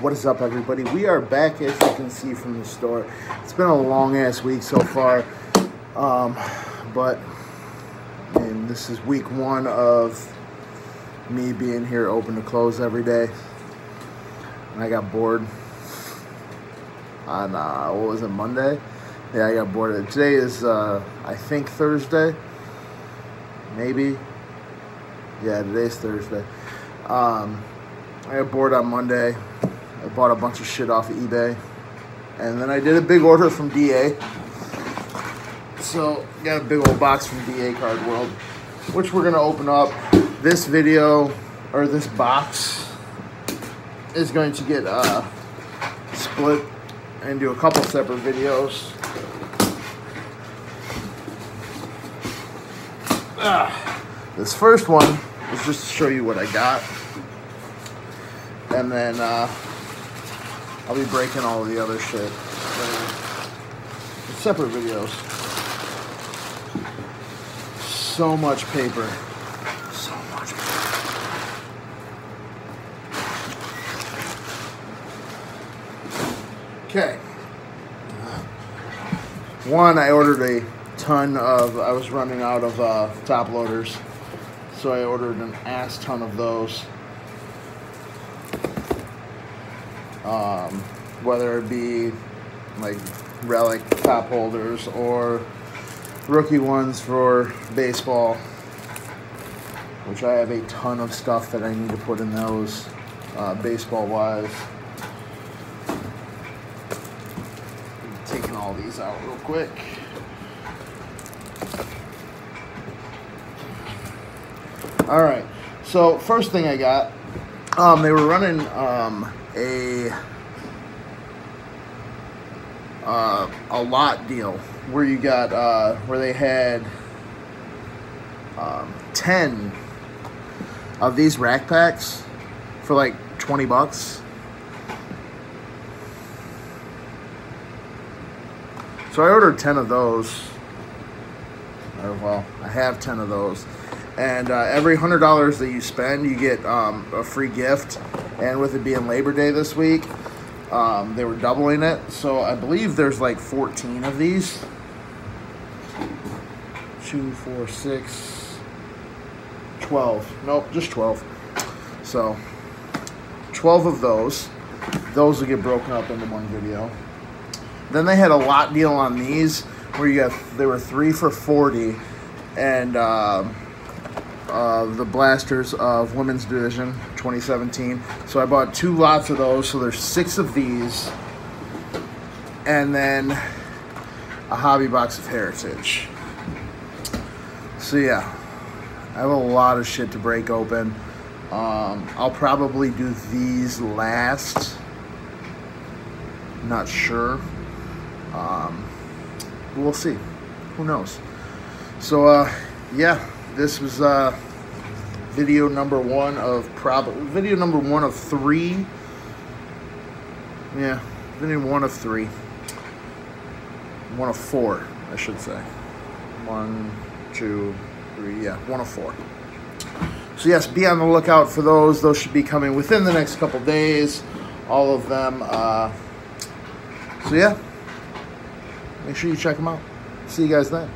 What is up, everybody? We are back, as you can see from the store. It's been a long ass week so far, um, but and this is week one of me being here open to close every day. And I got bored on uh, what was it Monday? Yeah, I got bored. Today is uh, I think Thursday, maybe. Yeah, today's Thursday. Um, I got bored on Monday. I bought a bunch of shit off of eBay. And then I did a big order from DA. So, got a big old box from DA Card World, which we're going to open up. This video, or this box, is going to get uh, split into a couple separate videos. Ah, this first one is just to show you what I got. And then, uh, I'll be breaking all of the other shit. Separate videos. So much paper. So much paper. Okay. One, I ordered a ton of, I was running out of uh, top loaders. So I ordered an ass ton of those. Um, whether it be like relic top holders or rookie ones for baseball, which I have a ton of stuff that I need to put in those uh, baseball wise. Taking all these out real quick. All right, so first thing I got, um, they were running um, a uh, a lot deal where you got uh, where they had um, ten of these rack packs for like twenty bucks. So I ordered ten of those. Oh, well, I have ten of those and uh, every hundred dollars that you spend, you get um, a free gift. And with it being Labor Day this week, um, they were doubling it. So I believe there's like 14 of these. Two, four, six, 12. Nope, just 12. So 12 of those. Those will get broken up into one video. Then they had a lot deal on these where you got, they were three for 40. And, uh, uh, the blasters of women's division 2017 so i bought two lots of those so there's six of these and then a hobby box of heritage. So yeah i have a lot of shit to break open. Um, i'll probably do these last. Not sure. Um, we'll see. Who knows? So uh, yeah this was uh, video number one of probably video number one of three. Yeah, video one of three. One of four, I should say. One, two, three. Yeah, one of four. So yes, be on the lookout for those. Those should be coming within the next couple days. All of them. Uh, so yeah, make sure you check them out. See you guys then.